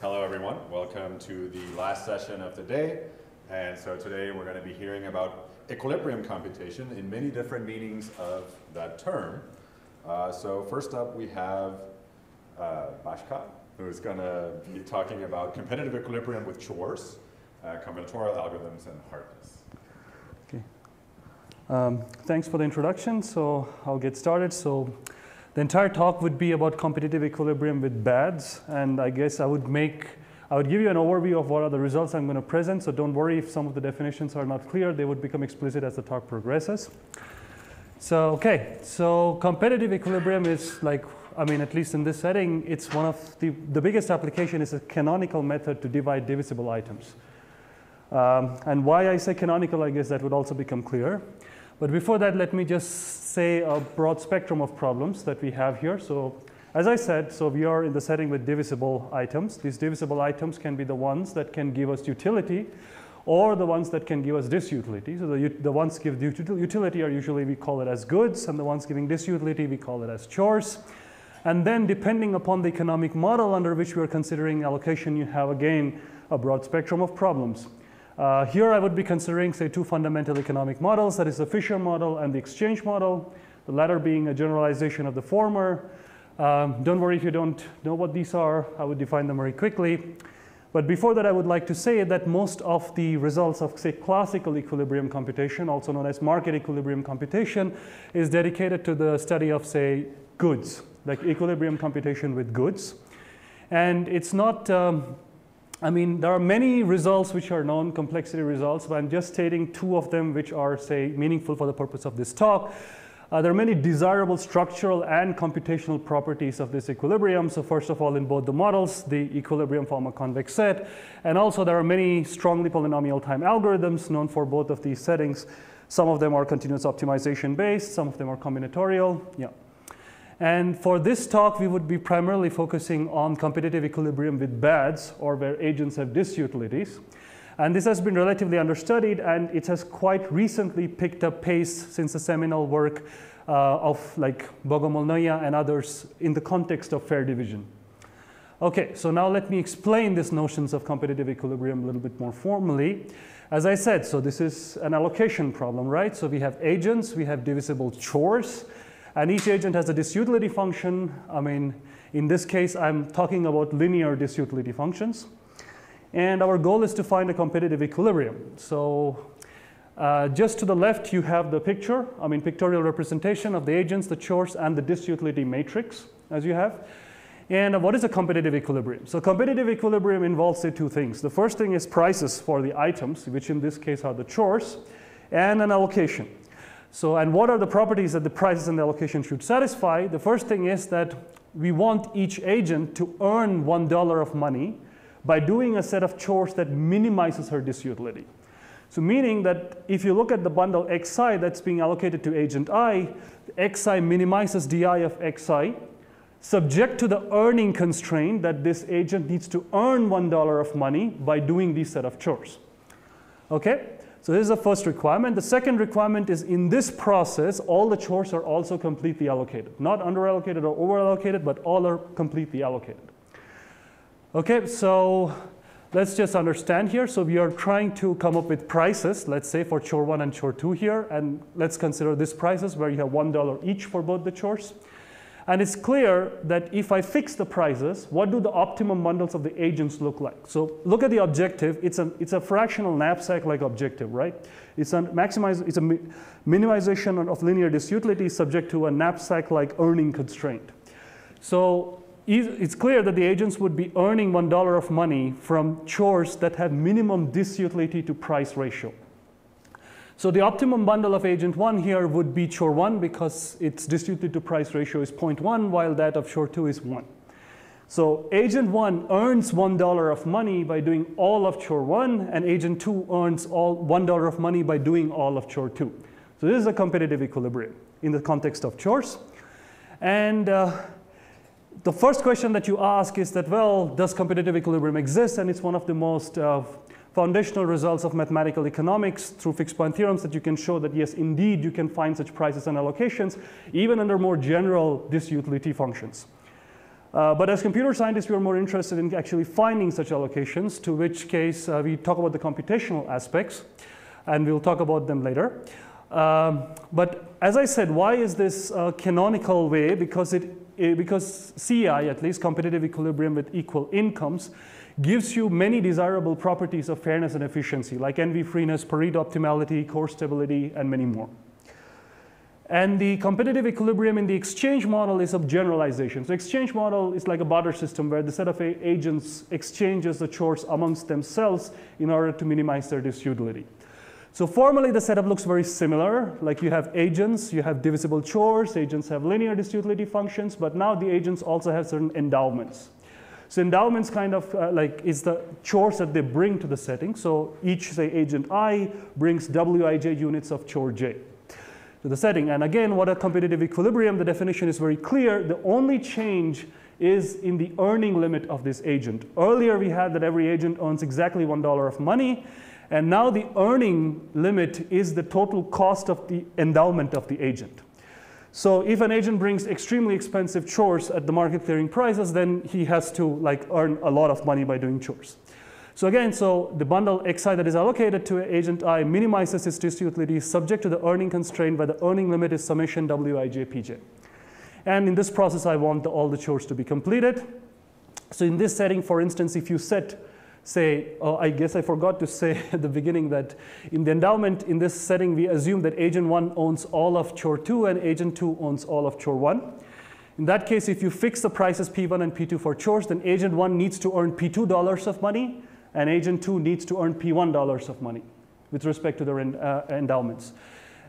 Hello, everyone. Welcome to the last session of the day. And so today we're going to be hearing about equilibrium computation in many different meanings of that term. Uh, so first up, we have uh, Bhaskar, who's going to be talking about competitive equilibrium with chores, uh, combinatorial algorithms, and hardness. Okay. Um, thanks for the introduction. So I'll get started. So the entire talk would be about competitive equilibrium with BADS, and I guess I would make I would give you an overview of what are the results I'm going to present, so don't worry if some of the definitions are not clear. They would become explicit as the talk progresses. So, okay, so competitive equilibrium is like, I mean, at least in this setting, it's one of the, the biggest application is a canonical method to divide divisible items. Um, and why I say canonical, I guess that would also become clear. But before that, let me just say a broad spectrum of problems that we have here. So as I said, so we are in the setting with divisible items. These divisible items can be the ones that can give us utility or the ones that can give us disutility. So the, the ones give utility are usually, we call it as goods, and the ones giving disutility, we call it as chores. And then depending upon the economic model under which we are considering allocation, you have again a broad spectrum of problems. Uh, here I would be considering, say, two fundamental economic models, that is the Fisher model and the exchange model, the latter being a generalization of the former, um, don't worry if you don't know what these are. I would define them very quickly. But before that, I would like to say that most of the results of, say, classical equilibrium computation, also known as market equilibrium computation, is dedicated to the study of, say, goods, like equilibrium computation with goods. And it's not, um, I mean, there are many results which are known, complexity results, but I'm just stating two of them which are, say, meaningful for the purpose of this talk. Uh, there are many desirable structural and computational properties of this equilibrium. So first of all, in both the models, the equilibrium form a convex set. And also there are many strongly polynomial time algorithms known for both of these settings. Some of them are continuous optimization based, some of them are combinatorial. Yeah. And for this talk, we would be primarily focusing on competitive equilibrium with BADS, or where agents have disutilities. And this has been relatively understudied, and it has quite recently picked up pace since the seminal work uh, of like Bogomolnaia and others in the context of fair division. Okay, so now let me explain these notions of competitive equilibrium a little bit more formally. As I said, so this is an allocation problem, right? So we have agents, we have divisible chores, and each agent has a disutility function. I mean, in this case, I'm talking about linear disutility functions. And our goal is to find a competitive equilibrium. So uh, just to the left, you have the picture, I mean pictorial representation of the agents, the chores, and the disutility matrix as you have. And uh, what is a competitive equilibrium? So competitive equilibrium involves say, two things. The first thing is prices for the items, which in this case are the chores, and an allocation. So, and what are the properties that the prices and the allocation should satisfy? The first thing is that we want each agent to earn $1 of money by doing a set of chores that minimizes her disutility. So meaning that if you look at the bundle xi that's being allocated to agent i, xi minimizes di of xi, subject to the earning constraint that this agent needs to earn $1 of money by doing these set of chores. Okay? So this is the first requirement. The second requirement is in this process, all the chores are also completely allocated. Not underallocated or overallocated, but all are completely allocated. Okay, so let's just understand here. So we are trying to come up with prices, let's say for chore one and chore two here, and let's consider these prices where you have $1 each for both the chores. And it's clear that if I fix the prices, what do the optimum bundles of the agents look like? So look at the objective. It's a, it's a fractional knapsack-like objective, right? It's a, maximize, it's a minimization of linear disutility subject to a knapsack-like earning constraint. So it's clear that the agents would be earning $1 of money from chores that have minimum disutility to price ratio. So the optimum bundle of agent 1 here would be chore 1 because its disutility to price ratio is 0.1 while that of chore 2 is 1. So agent 1 earns $1 of money by doing all of chore 1 and agent 2 earns all $1 of money by doing all of chore 2. So this is a competitive equilibrium in the context of chores. And uh, the first question that you ask is that, well, does competitive equilibrium exist? And it's one of the most uh, foundational results of mathematical economics through fixed point theorems that you can show that, yes, indeed, you can find such prices and allocations, even under more general disutility functions. Uh, but as computer scientists, we are more interested in actually finding such allocations, to which case uh, we talk about the computational aspects, and we'll talk about them later. Um, but as I said, why is this a canonical way? Because, it, because CI, at least competitive equilibrium with equal incomes, gives you many desirable properties of fairness and efficiency, like envy freeness, Pareto optimality, core stability, and many more. And the competitive equilibrium in the exchange model is of generalization. So exchange model is like a barter system where the set of agents exchanges the chores amongst themselves in order to minimize their disutility. So formally the setup looks very similar, like you have agents, you have divisible chores, agents have linear disutility functions, but now the agents also have certain endowments. So endowments kind of uh, like is the chores that they bring to the setting. So each say agent I brings Wij units of chore J to the setting. And again, what a competitive equilibrium, the definition is very clear. The only change is in the earning limit of this agent. Earlier we had that every agent earns exactly $1 of money, and now the earning limit is the total cost of the endowment of the agent. So if an agent brings extremely expensive chores at the market clearing prices, then he has to like earn a lot of money by doing chores. So again, so the bundle xi that is allocated to agent i minimizes its disutility subject to the earning constraint where the earning limit is summation wij pj. And in this process, I want the, all the chores to be completed. So in this setting, for instance, if you set, say, oh, I guess I forgot to say at the beginning that in the endowment, in this setting, we assume that agent one owns all of chore two and agent two owns all of chore one. In that case, if you fix the prices P1 and P2 for chores, then agent one needs to earn P2 dollars of money and agent 2 needs to earn P1 dollars of money with respect to their uh, endowments.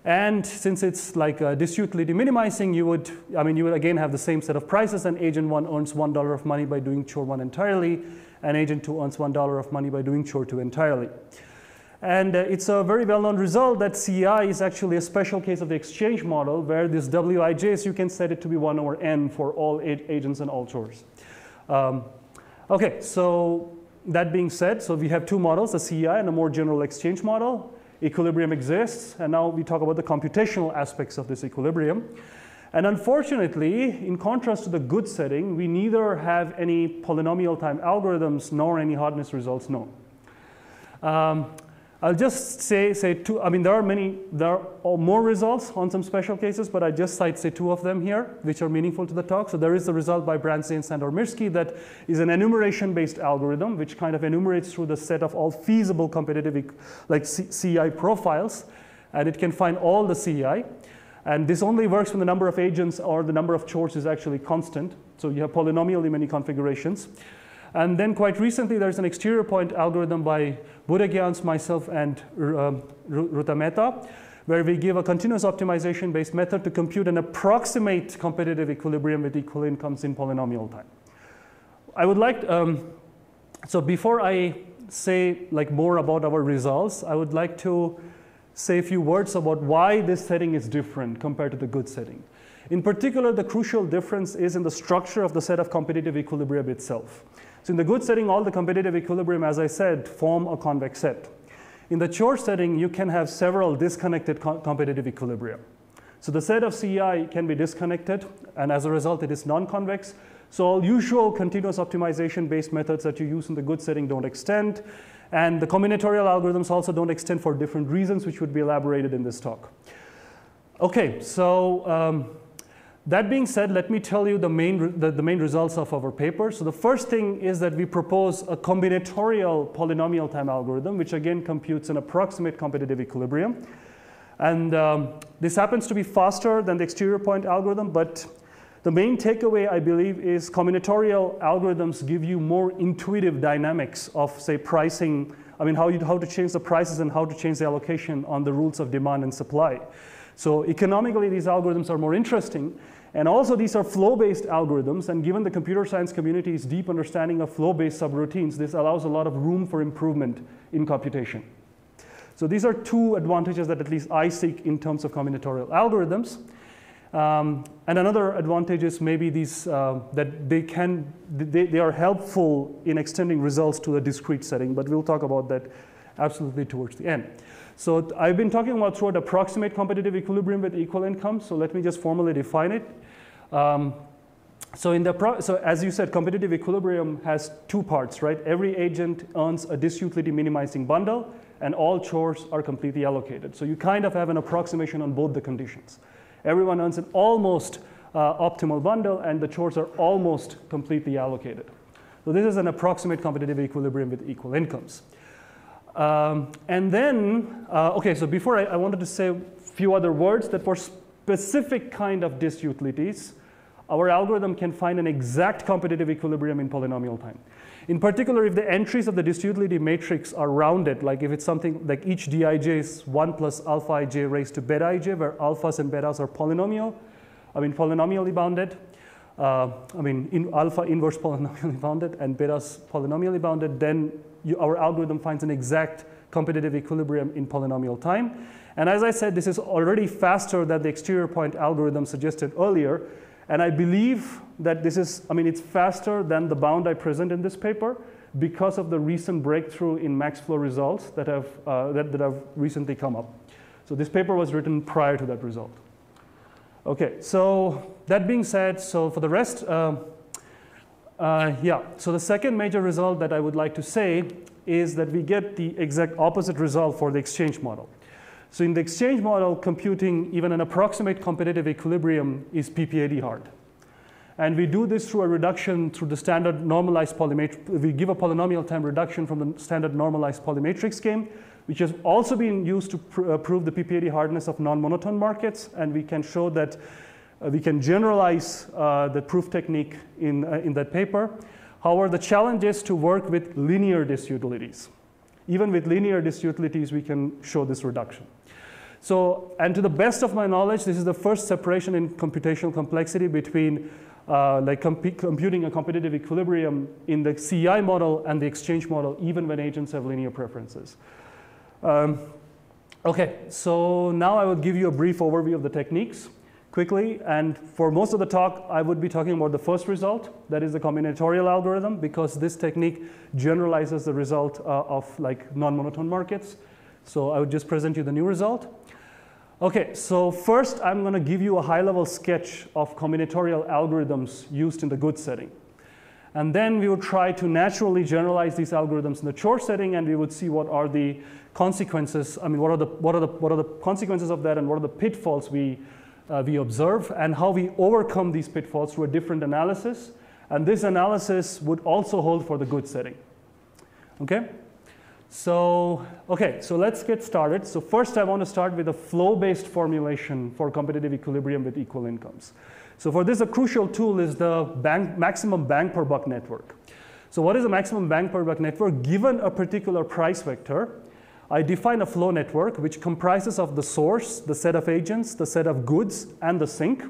And since it's like uh, disutility minimizing, you would, I mean, you would again have the same set of prices and agent one earns $1 of money by doing chore one entirely, and agent who earns $1 of money by doing chore two entirely. And uh, it's a very well-known result that CI is actually a special case of the exchange model where this Wij's, you can set it to be one over n for all agents and all chores. Um, okay, so that being said, so we have two models, a CI and a more general exchange model. Equilibrium exists, and now we talk about the computational aspects of this equilibrium. And unfortunately, in contrast to the good setting, we neither have any polynomial time algorithms nor any hardness results known. Um, I'll just say, say two, I mean, there are many, there are more results on some special cases, but I just cite, say, two of them here, which are meaningful to the talk. So there is the result by Brânzei and Sandomirskiy that is an enumeration-based algorithm, which kind of enumerates through the set of all feasible competitive, like CI profiles, and it can find all the CI. And this only works when the number of agents or the number of chores is actually constant. So you have polynomially many configurations. And then quite recently, there's an exterior point algorithm by Boodaghians, myself, and um, Ruta Mehta, where we give a continuous optimization based method to compute an approximate competitive equilibrium with equal incomes in polynomial time. I would like, um, so before I say like more about our results, I would like to say a few words about why this setting is different compared to the good setting. In particular, the crucial difference is in the structure of the set of competitive equilibrium itself. So in the good setting, all the competitive equilibrium, as I said, form a convex set. In the chore setting, you can have several disconnected co competitive equilibria. So the set of CI can be disconnected, and as a result, it is non-convex. So all usual continuous optimization-based methods that you use in the good setting don't extend, and the combinatorial algorithms also don't extend for different reasons, which would be elaborated in this talk. Okay, so um, that being said, let me tell you the main, the, the, main results of our paper. So the first thing is that we propose a combinatorial polynomial time algorithm, which again computes an approximate competitive equilibrium. And um, this happens to be faster than the exterior point algorithm, but the main takeaway, I believe, is combinatorial algorithms give you more intuitive dynamics of, say, pricing, I mean, how, you, how to change the prices and how to change the allocation on the rules of demand and supply. So economically, these algorithms are more interesting. And also, these are flow-based algorithms. And given the computer science community's deep understanding of flow-based subroutines, this allows a lot of room for improvement in computation. So these are two advantages that at least I seek in terms of combinatorial algorithms. Um, and another advantage is maybe these, uh, that they can, they, they are helpful in extending results to a discrete setting, but we'll talk about that absolutely towards the end. So I've been talking about throughout approximate competitive equilibrium with equal income. So let me just formally define it. Um, so in the so as you said, competitive equilibrium has two parts, right? Every agent earns a disutility minimizing bundle, and all chores are completely allocated. So you kind of have an approximation on both the conditions. Everyone earns an almost uh, optimal bundle, and the chores are almost completely allocated. So this is an approximate competitive equilibrium with equal incomes. Um, and then, uh, okay, so before I, I, wanted to say a few other words that for specific kind of disutilities, our algorithm can find an exact competitive equilibrium in polynomial time. In particular, if the entries of the disutility matrix are rounded, like if it's something like each dij is 1 plus alpha ij raised to beta ij, where alphas and betas are polynomial, I mean polynomially bounded, uh, I mean in alpha inverse polynomially bounded and betas polynomially bounded, then you, our algorithm finds an exact competitive equilibrium in polynomial time. And as I said, this is already faster than the exterior point algorithm suggested earlier. And I believe that this is, I mean, it's faster than the bound I present in this paper because of the recent breakthrough in max flow results that have, uh, that, that have recently come up. So this paper was written prior to that result. Okay, so that being said, so for the rest, uh, uh, yeah, so the second major result that I would like to say is that we get the exact opposite result for the exchange model. So in the exchange model, computing even an approximate competitive equilibrium is PPAD hard. And we do this through a reduction through the standard normalized polymatrix. We give a polynomial time reduction from the standard normalized polymatrix game, which has also been used to pr uh, prove the PPAD hardness of non-monotone markets. And we can show that uh, we can generalize uh, the proof technique in, uh, in that paper. However, the challenge is to work with linear disutilities. Even with linear disutilities, we can show this reduction. So, and to the best of my knowledge, this is the first separation in computational complexity between uh, like comp computing a competitive equilibrium in the CI model and the exchange model, even when agents have linear preferences. Um, okay, so now I will give you a brief overview of the techniques quickly. And for most of the talk, I would be talking about the first result, that is the combinatorial algorithm, because this technique generalizes the result uh, of like non-monotone markets. So I would just present you the new result. Okay, so first I'm going to give you a high-level sketch of combinatorial algorithms used in the good setting. And then we would try to naturally generalize these algorithms in the chore setting, and we would see what are the consequences. I mean, what are the, what are the, what are the consequences of that, and what are the pitfalls we uh, we observe and how we overcome these pitfalls through a different analysis. And this analysis would also hold for the good setting. Okay? So, okay, so let's get started. So first I want to start with a flow-based formulation for competitive equilibrium with equal incomes. So for this, a crucial tool is the bang, maximum bang per buck network. So what is a maximum bang per buck network? Given a particular price vector, I define a flow network which comprises of the source, the set of agents, the set of goods, and the sink.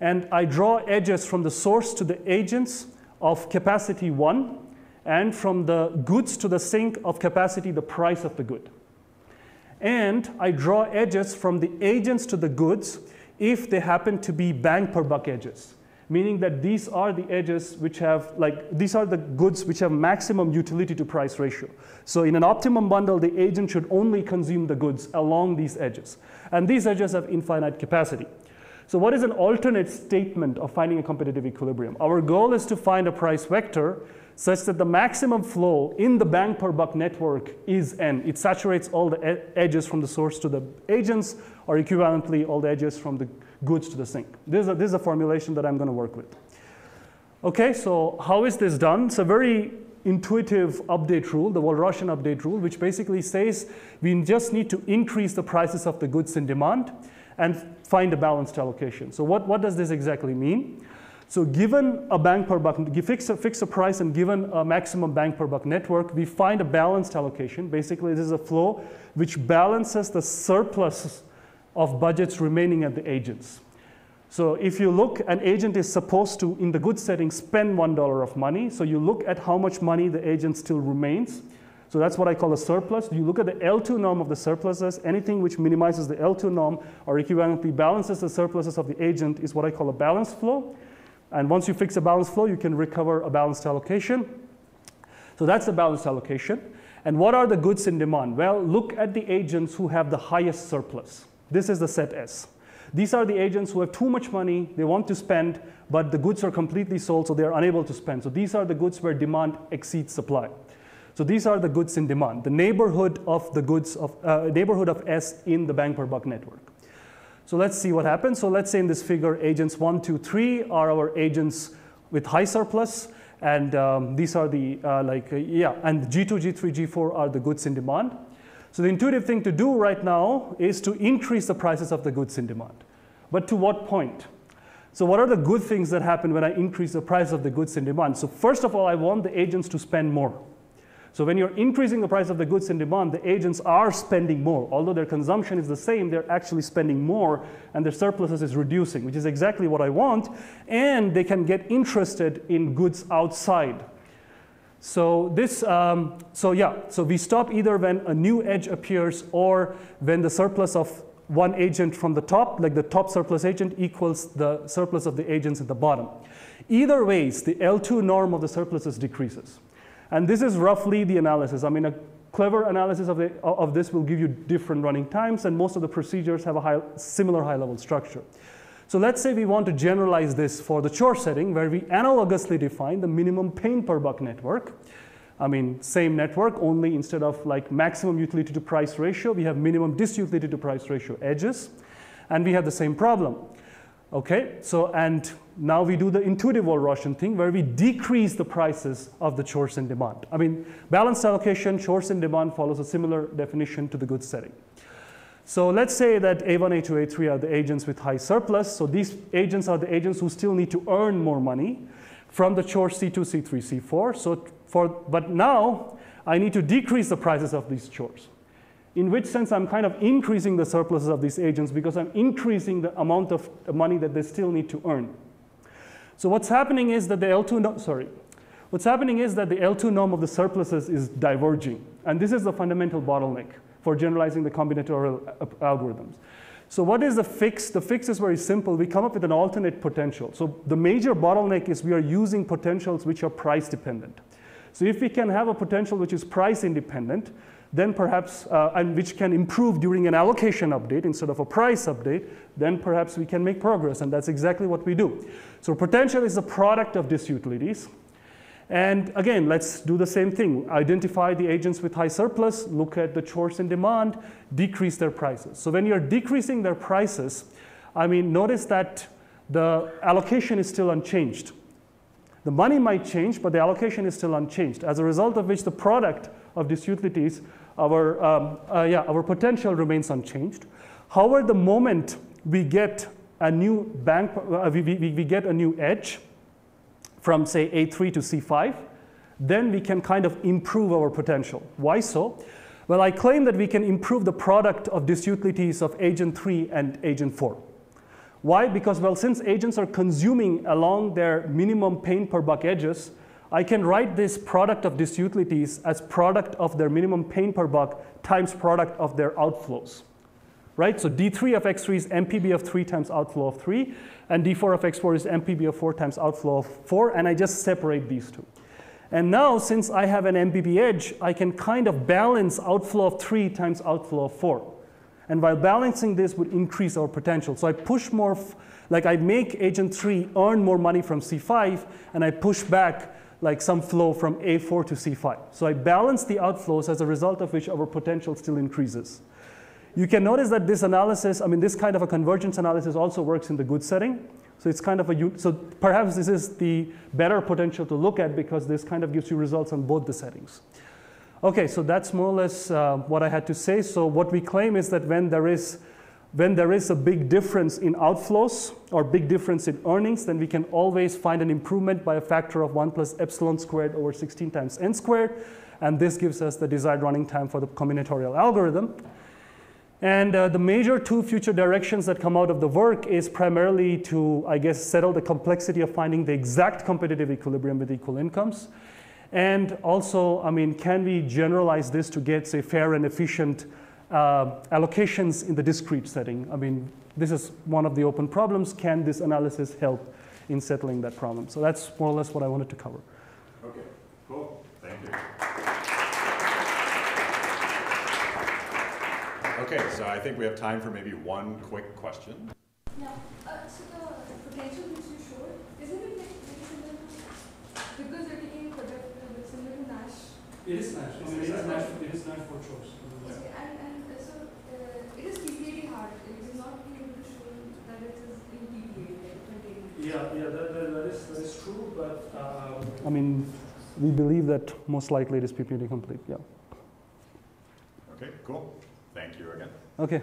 And I draw edges from the source to the agents of capacity 1 and from the goods to the sink of capacity the price of the good. And I draw edges from the agents to the goods if they happen to be bang per buck edges meaning that these are the edges which have, like, these are the goods which have maximum utility to price ratio. So in an optimum bundle, the agent should only consume the goods along these edges. And these edges have infinite capacity. So what is an alternate statement of finding a competitive equilibrium? Our goal is to find a price vector such that the maximum flow in the bang per buck network is n. It saturates all the ed edges from the source to the agents, or equivalently all the edges from the goods to the sink. This is a, this is a formulation that I'm going to work with. Okay, so how is this done? It's a very intuitive update rule, the Walrasian update rule, which basically says we just need to increase the prices of the goods in demand and find a balanced allocation. So what, what does this exactly mean? So given a bang per buck, fix a, fix a price and given a maximum bang per buck network, we find a balanced allocation. Basically, this is a flow which balances the surplus of budgets remaining at the agents. So if you look, an agent is supposed to, in the good setting, spend $1 of money. So you look at how much money the agent still remains. So that's what I call a surplus. You look at the L2 norm of the surpluses. Anything which minimizes the L2 norm or equivalently balances the surpluses of the agent is what I call a balanced flow. And once you fix a balanced flow, you can recover a balanced allocation. So that's the balanced allocation. And what are the goods in demand? Well, look at the agents who have the highest surplus. This is the set S. These are the agents who have too much money, they want to spend, but the goods are completely sold, so they're unable to spend. So these are the goods where demand exceeds supply. So these are the goods in demand, the neighborhood of the goods of uh, neighborhood of S in the bang per buck network. So let's see what happens. So let's say in this figure, agents one, two, three are our agents with high surplus, and um, these are the uh, like uh, yeah, and G2, G3, G4 are the goods in demand. So the intuitive thing to do right now is to increase the prices of the goods in demand. But to what point? So what are the good things that happen when I increase the price of the goods in demand? So first of all, I want the agents to spend more. So when you're increasing the price of the goods in demand, the agents are spending more. Although their consumption is the same, they're actually spending more and their surpluses is reducing, which is exactly what I want. And they can get interested in goods outside. So this, um, so yeah, so we stop either when a new edge appears or when the surplus of one agent from the top, like the top surplus agent equals the surplus of the agents at the bottom. Either ways, the L2 norm of the surpluses decreases. And this is roughly the analysis. I mean, a clever analysis of, the, of this will give you different running times, and most of the procedures have a high, similar high-level structure. So let's say we want to generalize this for the chore setting, where we analogously define the minimum pain per buck network. I mean, same network, only instead of like maximum utility to price ratio, we have minimum disutility to price ratio edges, and we have the same problem. Okay, so and now we do the intuitive Walrasian thing where we decrease the prices of the chores in demand. I mean, balanced allocation, chores in demand follows a similar definition to the goods setting. So let's say that A1, A2, A3 are the agents with high surplus. So these agents are the agents who still need to earn more money from the chores C2, C3, C4. So for, but now I need to decrease the prices of these chores in which sense I'm kind of increasing the surpluses of these agents because I'm increasing the amount of money that they still need to earn. So what's happening is that the L2, no, sorry, what's happening is that the L2 norm of the surpluses is diverging. And this is the fundamental bottleneck for generalizing the combinatorial algorithms. So what is the fix? The fix is very simple. We come up with an alternate potential. So the major bottleneck is we are using potentials which are price dependent. So if we can have a potential which is price independent, then perhaps, uh, and which can improve during an allocation update instead of a price update, then perhaps we can make progress, and that's exactly what we do. So potential is the product of disutilities. And again, let's do the same thing. Identify the agents with high surplus, look at the chores in demand, decrease their prices. So when you're decreasing their prices, I mean, notice that the allocation is still unchanged. The money might change, but the allocation is still unchanged, as a result of which the product of disutilities our, um, uh, yeah, our potential remains unchanged. However, the moment we get a new bank, uh, we, we, we get a new edge from say A3 to C5, then we can kind of improve our potential. Why so? Well, I claim that we can improve the product of disutilities of agent 3 and agent 4. Why? Because, well, since agents are consuming along their minimum pain per buck edges, I can write this product of disutilities as product of their minimum pain per buck times product of their outflows. Right? So D3 of X3 is MPB of 3 times outflow of 3, and D4 of X4 is MPB of 4 times outflow of 4, and I just separate these two. And now, since I have an MPB edge, I can kind of balance outflow of 3 times outflow of 4. And while balancing this would increase our potential. So I push more, like I make agent 3 earn more money from C5, and I push back like some flow from A4 to C5. So I balance the outflows as a result of which our potential still increases. You can notice that this analysis, I mean, this kind of a convergence analysis also works in the good setting. So it's kind of a, so perhaps this is the better potential to look at because this kind of gives you results on both the settings. Okay, so that's more or less uh, what I had to say. So what we claim is that when there is when there is a big difference in outflows or big difference in earnings, then we can always find an improvement by a factor of 1 plus epsilon squared over 16 times n squared. And this gives us the desired running time for the combinatorial algorithm. And uh, the major two future directions that come out of the work is primarily to, I guess, settle the complexity of finding the exact competitive equilibrium with equal incomes. And also, I mean, can we generalize this to get, say, fair and efficient uh, allocations in the discrete setting. I mean, this is one of the open problems. Can this analysis help in settling that problem? So that's more or less what I wanted to cover. Okay, cool. Thank you. Okay, so I think we have time for maybe one quick question. Yeah, uh, so the potential which you showed, isn't it very similar because they're taking product similar to Nash? It is Nash. It is Nash. It is Nash for chores. Okay, and, and uh, so uh, it is PPA hard. It is not being able to show that it is in PPA. Like, yeah, yeah, that, that, that, is, that is true, but um, I mean, we believe that most likely it is PPD complete. Yeah. Okay, cool. Thank you again. Okay,